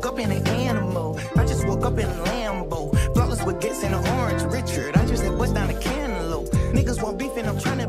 woke up in an animal. I just woke up in a Lambo. Flawless with gets in an orange Richard. I just had bust down a cantaloupe. Niggas want beef and I'm trying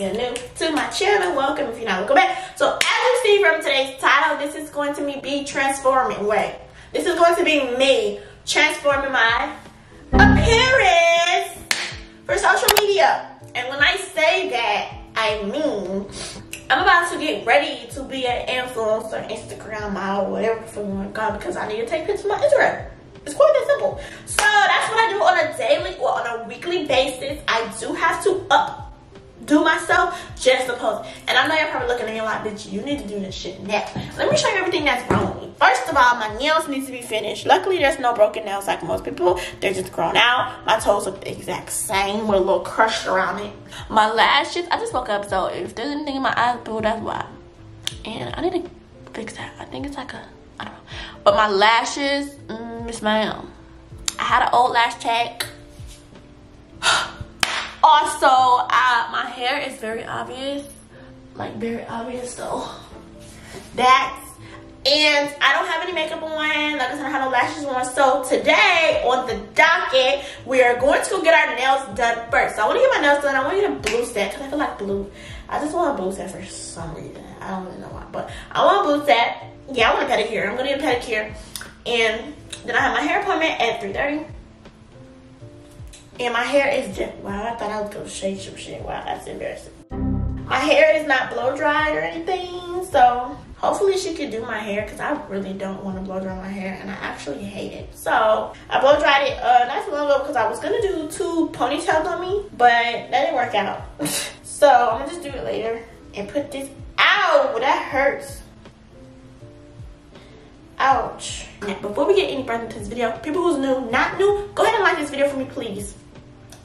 You're new to my channel, welcome. If you're not, welcome back. So as you see from today's title, this is going to be, transforming. Wait, this is going to be me transforming my appearance for social media. And when I say that, I mean I'm about to get ready to be an influencer, Instagram model, whatever for call it, because I need to take pictures of my Instagram. It's quite that simple. So that's what I do on a daily or on a weekly basis. I do have to up do myself just to post. And I know you're probably looking at me like, bitch, you need to do this shit next. Let me show you everything that's wrong with me. First of all, my nails need to be finished. Luckily, there's no broken nails like most people. They're just grown out. My toes look the exact same with a little crush around it. My lashes, I just woke up, so if there's anything in my eyes, boo, that's why. And I need to fix that. I think it's like a, I don't know. But my lashes, mm, Miss Ma'am. I had an old lash tag. Also, uh, my hair is very obvious. Like, very obvious, though. That's and I don't have any makeup on. Like I I have no lashes on. So today on the docket, we are going to get our nails done first. So I want to get my nails done. I want to get a blue set because I feel like blue. I just want a blue set for some reason. I don't really know why, but I want a blue set. Yeah, I want a pedicure. I'm gonna get a pedicure, and then I have my hair appointment at 3:30. And my hair is just wow. I thought I was gonna shake some shit. Wow, that's embarrassing. My hair is not blow dried or anything, so hopefully she could do my hair because I really don't want to blow dry my hair and I actually hate it. So I blow dried it uh, not too long ago because I was gonna do two ponytails on me, but that didn't work out. so I'm gonna just do it later and put this. Ow, that hurts. Ouch. Now, before we get any further into this video, people who's new, not new, go ahead and like this video for me, please.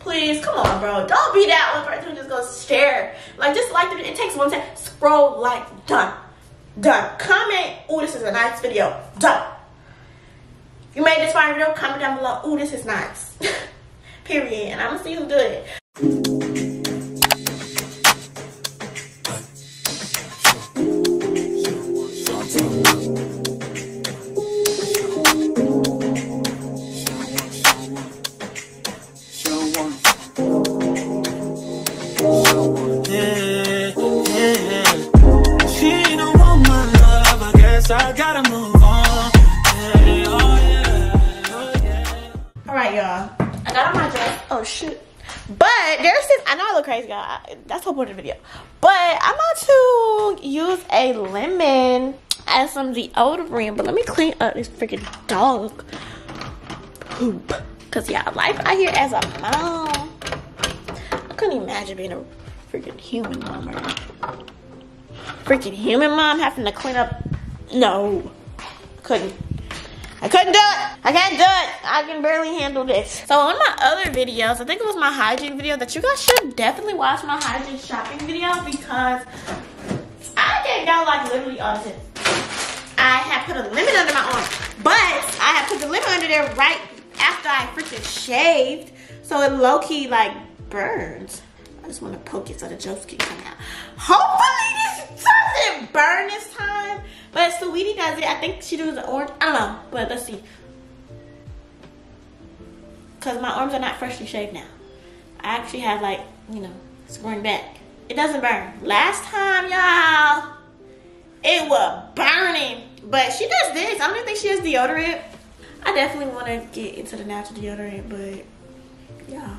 Please, come on, bro. Don't be that one person who just goes share. Like, just like it takes one second. Scroll, like, done. Done. Comment, oh, this is a nice video. Done. You made this fine video, comment down below, oh, this is nice. Period. And I'm gonna see who do it. Oh shoot. But there's this. I know I look crazy, y'all. That's the whole point of the video. But I'm about to use a lemon as some deodorant. But let me clean up this freaking dog poop. Cause yeah, life out here as a mom. I couldn't imagine being a freaking human mom. Freaking human mom having to clean up. No, couldn't. I couldn't do it. I can't do it. I can barely handle this. So on my other videos, I think it was my hygiene video that you guys should definitely watch my hygiene shopping video because I get down like literally all the. I have put a lemon under my arm, but I have put the lemon under there right after I freaking shaved, so it low key like burns. I just want to poke it so the jokes can come out. Hopefully this doesn't burn this time. But Sweetie does it. I think she does the orange. I don't know. But let's see. Because my arms are not freshly shaved now. I actually have like, you know, it's growing back. It doesn't burn. Last time, y'all, it was burning. But she does this. I don't even think she has deodorant. I definitely want to get into the natural deodorant, but yeah.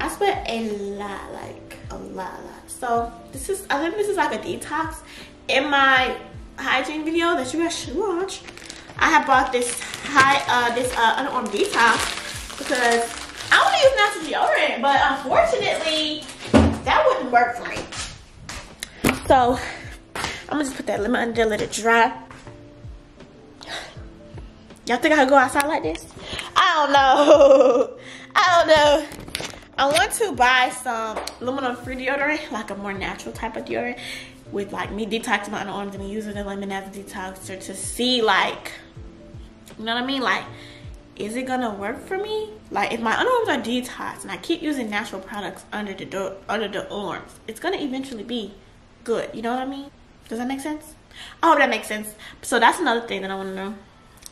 I spent a lot, like a lot, a lot. So this is, I think this is like a detox. In my hygiene video that you guys should watch, I have bought this high, uh, this uh, underarm detox because I want to use natural deodorant, but unfortunately, that wouldn't work for me. So I'm gonna just put that lemon under, let it dry. Y'all think I could go outside like this? I don't know. I don't know. I want to buy some aluminum free deodorant, like a more natural type of deodorant with like me detoxing my underarms and using the lemon as a detoxer to see like, you know what I mean? Like, is it gonna work for me? Like if my underarms are detoxed and I keep using natural products under the under the arms, it's gonna eventually be good. You know what I mean? Does that make sense? I hope that makes sense. So that's another thing that I wanna.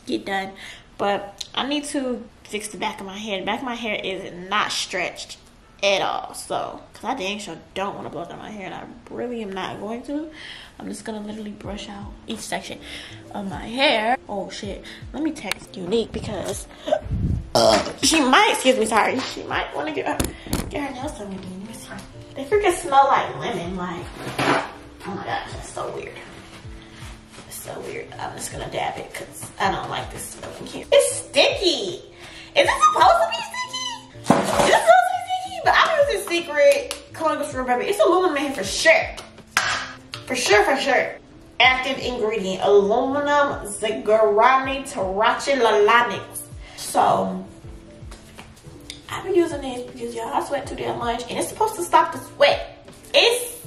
Get done. But I need to fix the back of my hair. The back of my hair is not stretched at all. So, because I dang sure don't want to blow dry my hair, and I really am not going to. I'm just gonna literally brush out each section of my hair. Oh shit! Let me text Unique because uh, she might. Excuse me, sorry. She might want to get her get her nails done me. They freaking smell like lemon. Like, oh my gosh, that's so weird. It's so weird. I'm just gonna dab it because I don't like this smell in here. It's to sticky? Is it supposed to be sticky? Secret Columbus Rubber. It's aluminum for sure. For sure, for sure. Active ingredient, aluminum zigarani tarachi. So, I've been using this because y'all I sweat too damn much and it's supposed to stop the sweat. It's,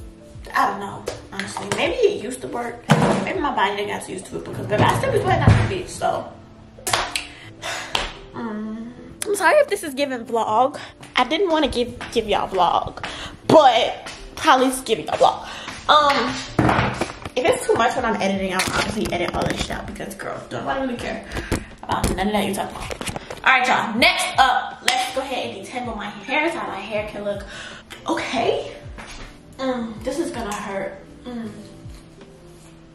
I don't know, honestly. Maybe it used to work. Maybe my body got used to it because baby, I still be sweating out the bitch, so. Mm. I'm sorry if this is giving vlog. I didn't want to give give y'all vlog, but probably giving a vlog. Um, if it's too much when I'm editing, I'll obviously edit all this shit out because girls don't really care about none of that you talk about. All right, y'all. Next up, let's go ahead and detangle my hair so my hair can look okay. Mm, this is gonna hurt. Mm.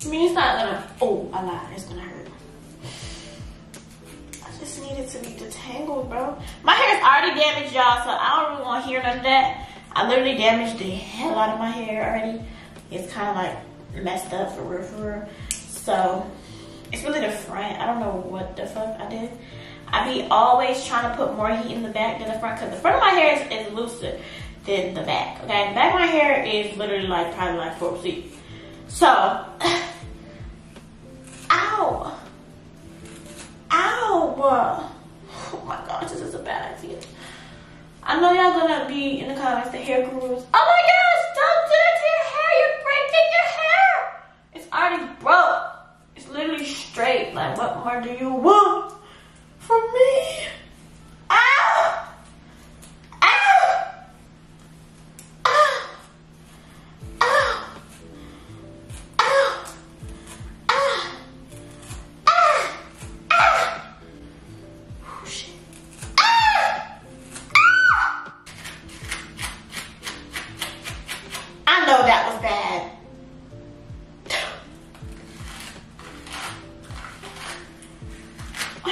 I mean, it's not gonna. Oh, a lot, It's gonna hurt. To be detangled, bro. My hair is already damaged, y'all, so I don't really want to hear none of that. I literally damaged the hell out of my hair already. It's kind of like messed up for real, for real. So it's really the front. I don't know what the fuck I did. I be always trying to put more heat in the back than the front because the front of my hair is, is looser than the back. Okay, the back of my hair is literally like probably like four feet. So, ow, ow. Oh my gosh, this is a bad idea. I know y'all gonna be in the comments, the hair gurus. Oh my gosh, don't do that to your hair. You're breaking your hair. It's already broke. It's literally straight. Like, what more do you want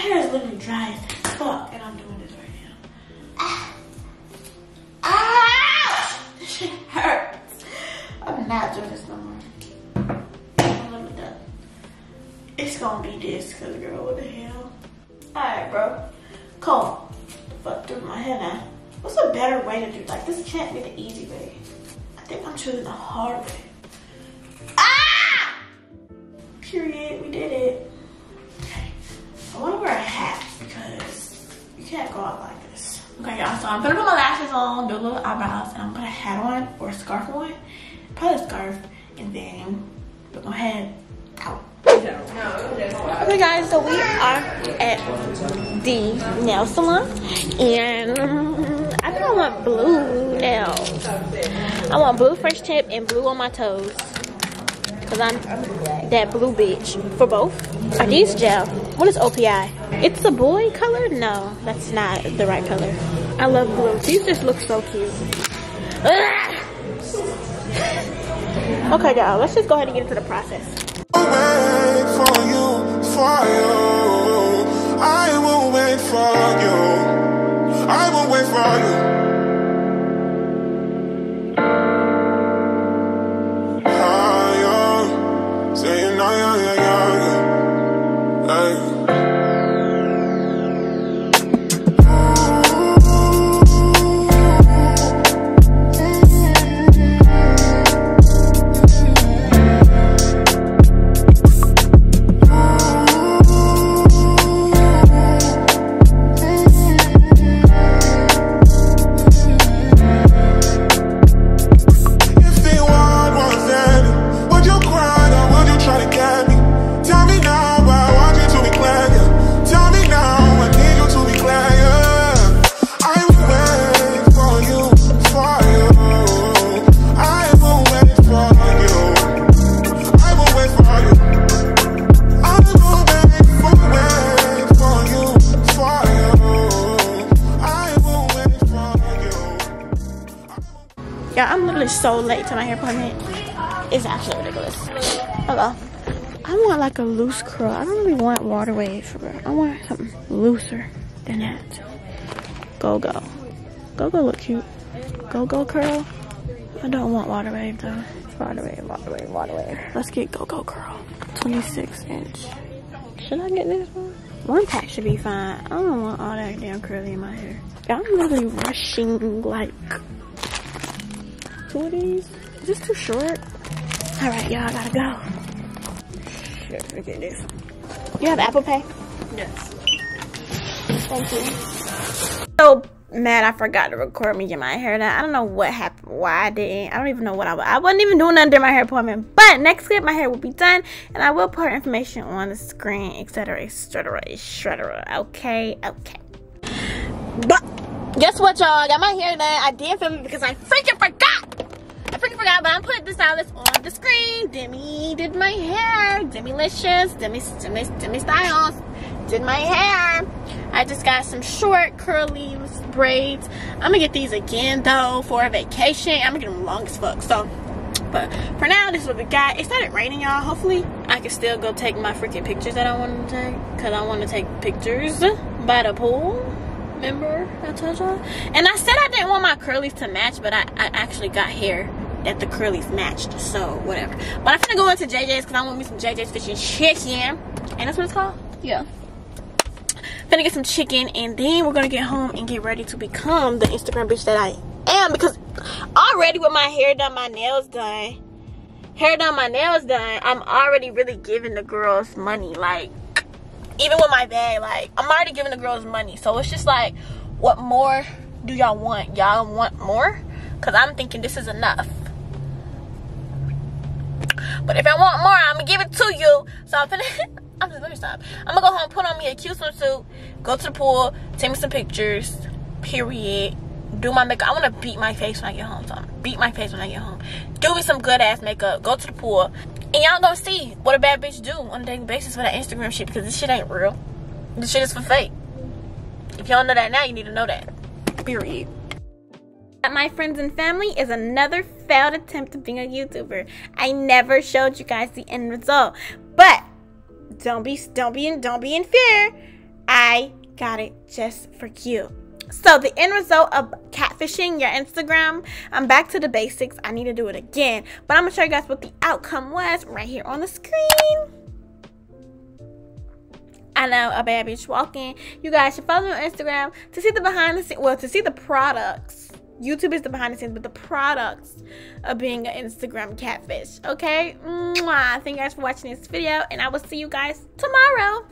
hair is literally dry as fuck, and I'm doing this right now. Ah! Ah! This shit hurts. I'm not doing this no more. I'm literally done. It's gonna be this, cause girl, what the hell? Alright, bro. Comb. The fuck through my hair now. What's a better way to do Like, this can't be the easy way. I think I'm choosing the hard way. Ah! Period, we did it. Okay. I wanna wear a hat because you can't go out like this. Okay, y'all, so I'm gonna put my lashes on, do a little eyebrows, and I'm gonna put a hat on or a scarf on. Probably a scarf, and then put my head out. Okay guys, so we are at the nail salon and um, I think I want blue nails. I want blue French tip and blue on my toes. Cause I'm that blue bitch for both. Are these gel? What is OPI? It's a boy color? No, that's not the right color. I love blue. These just look so cute. Okay y'all, let's just go ahead and get into the process. for you, for you. I will wait for you. I will wait for you. So late to my hair appointment. It's actually ridiculous. Hello. I want like a loose curl. I don't really want water waves. I want something looser than that. Go go. Go go look cute. Go go curl. I don't want water wave though. Water wave, water wave, water wave. Let's get go go curl. 26 inch. Should I get this one? One pack should be fine. I don't want all that damn curly in my hair. I'm literally rushing like two of these. Is this too short? All right, y'all, gotta go. Shit, look at this. You have Apple Pay? Yes. Thank you. So mad I forgot to record me get my hair done. I don't know what happened, why I didn't. I don't even know what I was. I wasn't even doing nothing during my hair appointment. But next clip, my hair will be done, and I will put her information on the screen, etc., etc., etc. Okay, okay. But guess what, y'all? I got my hair done. I did film it because I freaking forgot. The stylist on the screen. Demi did my hair. Demi Licious. Demi, Demi, Demi Styles did my hair. I just got some short curly braids. I'm gonna get these again though for a vacation. I'm gonna get them long as fuck. So, but for now, this is what we got. It started raining, y'all. Hopefully, I can still go take my freaking pictures that I want to take. Cause I want to take pictures by the pool. Remember I told y'all? And I said I didn't want my curlies to match, but I, I actually got hair that the curlies matched. So whatever. But I'm gonna go into JJ's because I want me some JJ's fish and chicken. And that's what it's called? Yeah. Gonna get some chicken and then we're gonna get home and get ready to become the Instagram bitch that I am because already with my hair done, my nails done, hair done, my nails done, I'm already really giving the girls money. Like, even with my bag, like, I'm already giving the girls money. So it's just like, what more do y'all want? Y'all want more? Because I'm thinking this is enough. But if I want more, I'm gonna give it to you. So I'm finna. I'm just let me stop. I'm gonna go home, put on me a cute swimsuit, go to the pool, take me some pictures. Period. Do my makeup. I want to beat my face when I get home. So I'm beat my face when I get home. Do me some good ass makeup. Go to the pool, and y'all gonna see what a bad bitch do on a daily basis for that Instagram shit because this shit ain't real. This shit is for fake. If y'all know that now, you need to know that. Period. My friends and family is another failed attempt at being a YouTuber. I never showed you guys the end result, but don't be don't be in don't be in fear. I got it just for you. So the end result of catfishing your Instagram, I'm back to the basics. I need to do it again. But I'm gonna show you guys what the outcome was right here on the screen. I know a bad bitch walking. You guys should follow me on Instagram to see the behind the scenes, well, to see the products. YouTube is the behind the scenes, but the products of being an Instagram catfish. Okay? Mwah. Thank you guys for watching this video, and I will see you guys tomorrow.